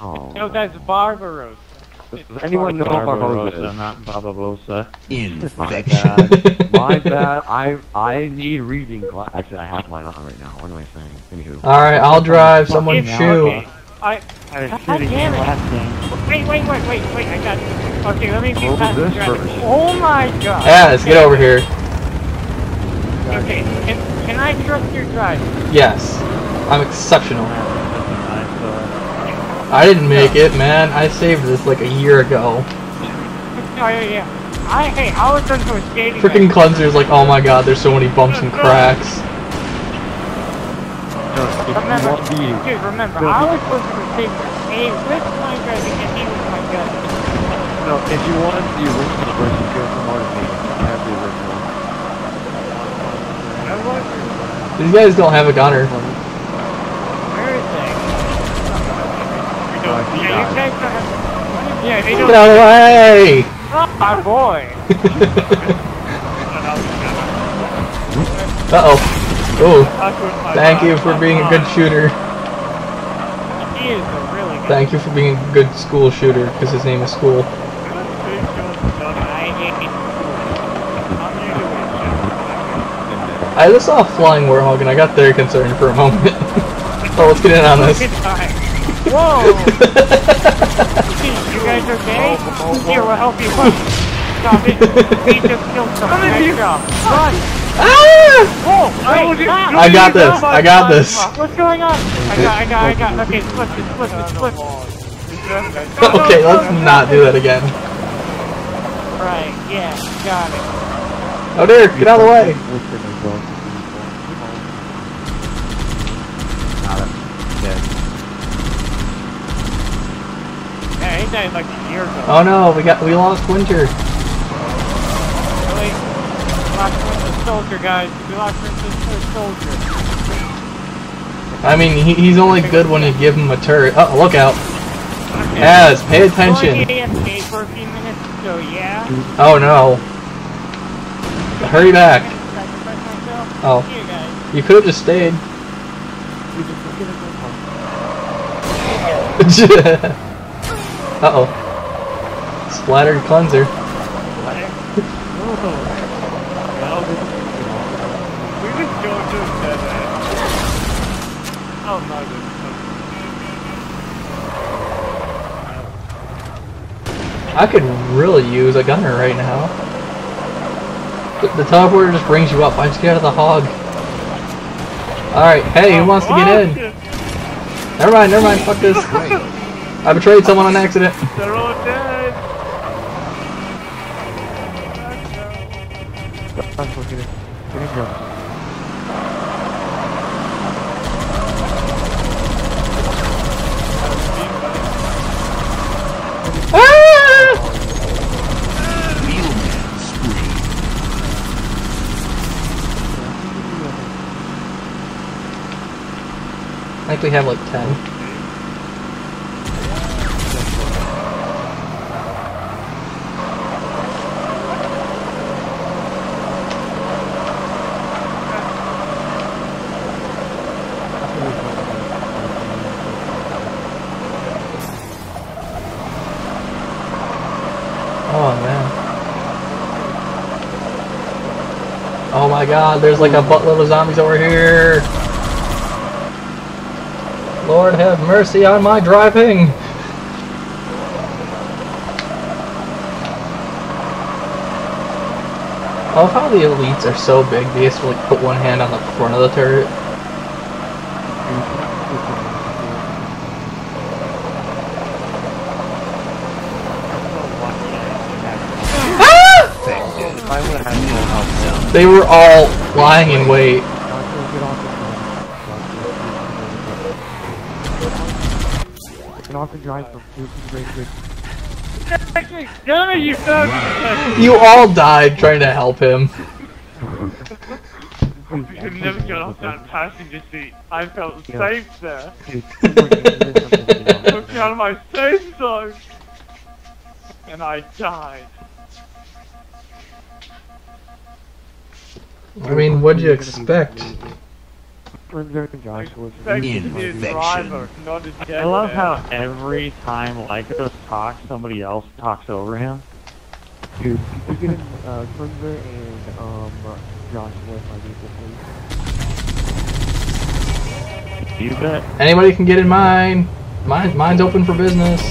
Oh. No, that's Barbarossa. Does anyone know what Barbarossa Barbarossa, is? not Barbarossa. My Infection. bad. My bad. I I need reading class. Actually, I have mine on right now. What am I saying? Anywho. Alright, I'll drive. Someone It's- shoot. okay. I. I was shooting damn it. last game. Wait, wait, wait, wait, wait. I got you. Okay, let me be What this first? Oh my god. Yes, get over here. Okay, can, can I trust your drive? Yes. I'm exceptional. I didn't make it, man. I saved this like a year ago. Oh, yeah, yeah. I, hey, I was going to a skating Freaking match. cleanser's like, oh my god, there's so many bumps and cracks. No, Remember, dude, remember, I was supposed to receive a with my driving and he was my gun. no, if you want the original version, go for more than me. I have the original. These guys don't have a gunner. where is they? Oh, I see Yeah, you that. guys don't yeah, they Get don't, out of the way! oh my boy. Uh oh. Oh, That's what my thank you for being a good shooter. He is a really good Thank you for being a good school shooter, because his name is School. I hate it. I'm new to it, I just saw a flying warthog and I got very concerned for a moment. oh, let's get in on this. Good time. Whoa! you guys okay? Here, we'll help you. Look. Stop it. We just killed someone. Nice job. Run! Ah! Whoa! Wait, stop! I got this, I got this. What's going on? I got, I got, I got. Okay, split it, split it, split it. okay, let's not do that again. Right, yeah, got it. Oh dear, get out of the way. Nah, that's dead. Died like a year ago. Oh no, we got we lost Winter. Really? Lost Princess Soldier, guys. We lost Princess Soldier. I mean, he, he's only good when you give him a turret. Oh, look out. Yes, pay attention. For a few minutes, so yeah. Oh no. Hurry back. Oh. You. You could have just stayed. Uh oh. Splattered cleanser. Oh. I could really use a gunner right now. The, the teleporter just brings you up. I'm scared of the hog. Alright, hey, who wants to get in? Never mind, never mind, fuck this. I betrayed someone on accident. They're all dead. That's what it is. Get in, go. Wheelman. I think we have like 10. Oh man. Oh my god, there's like a buttload of zombies over here. Lord have mercy on my driving. I love how the elites are so big, they just like put one hand on the front of the turret. Effective. I would have had no help. They were all lying in wait. Get off the phone. Get off the drive from great, great. Actually, none of you found You all died trying to help him. You could never get off that passenger seat. I felt Yeah. safe there. Dude, something- Took me out of my safe zone. And I died. I mean, what'd you expect? Windsor and Joshua. Expect you to be a Infection. driver, not a jet. I love how every time Lycos talks, somebody else talks over him. Dude, could you get in uh, Windsor and um, Joshua if I need this, please? You bet. Anybody can get in mine. Mine, mine's open for business.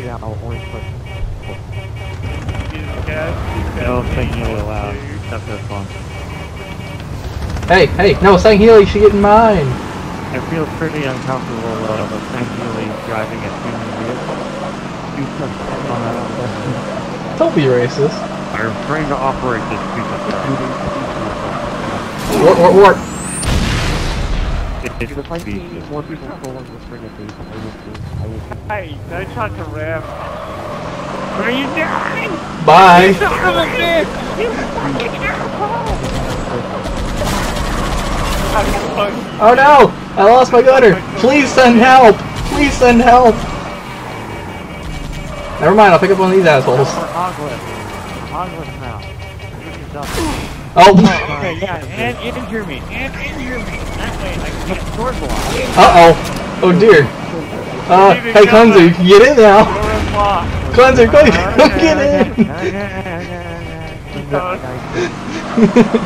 Yeah, I'll orange push. No thinking really loud, except this one. Hey, hey, no, Sangheili should get mine. I feel pretty uncomfortable uh, with thankfully driving a human vehicle. You can on that on that. Don't be racist. I'm trying to operate this piece of crap. Wart, wart, wart. It's If I a see more people pulling the string of these, I would do. I would do. Hey, don't try to ram. Are you doing? Bye. Son of a bitch! You fucking asshole! Oh no! I lost my gunner. Please send help. Please send help. Never mind. I'll pick up one of these assholes. For Hoglet. Hoglet now. Give Oh. Okay, yeah, and injure me, and injure me. That way I can get sword block. Uh oh. Oh dear. Uh, hey Cleanser, you can get in now. Cleanser, quick, get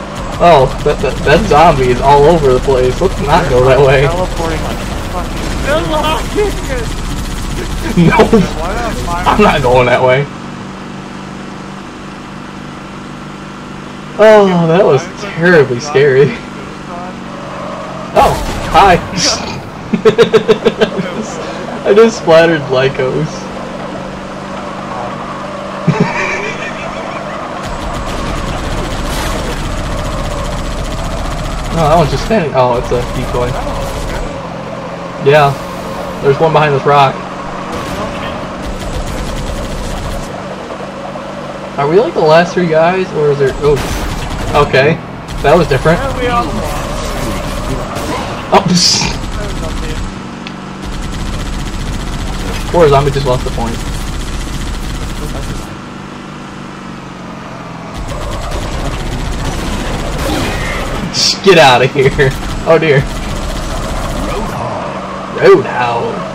in. Oh, that, that that zombie is all over the place. Let's not go that way. Teleporting like fucking. Good luck, Kicker. No, What up, Mike? I'm not going that way. Oh, that was terribly scary. Oh, hi. I just splattered Lycos. Oh, that one's just standing. Oh, it's a decoy. Yeah, there's one behind this rock. Are we like the last three guys, or is there? Oh, okay, that was different. Where we all? Oh, psst. poor zombie just lost the point. Get out of here! Oh dear. Roadhouse.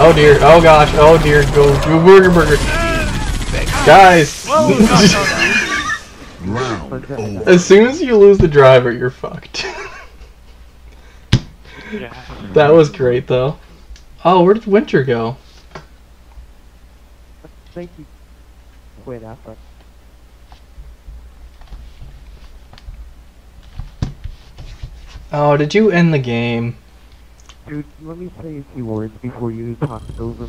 Oh dear. Oh gosh. Oh dear. Go. Go burger burger. Guys. As soon as you lose the driver, you're fucked. That was great though. Oh, where did Winter go? Thank you. Wait, after. Oh, did you end the game? Dude, let me say a few words before you talk over me.